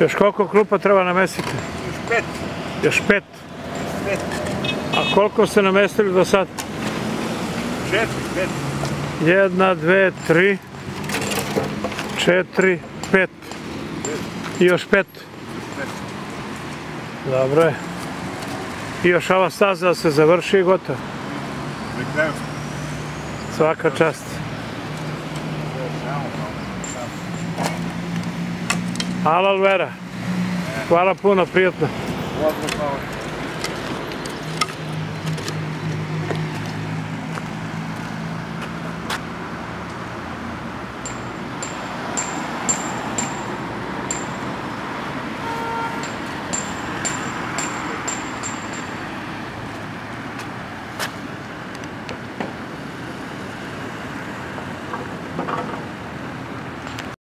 Još koliko krupa treba namestiti? Još pet. Još pet. Pet. A koliko ste namestili do sad? Četiri, pet. Jedna, dve, tri, četiri, pet. I još pet. Pet. Dobro je. I još ova staza se završi i gotovo. Na kraju. Svaka čast. Ala Luera. a puno, preta?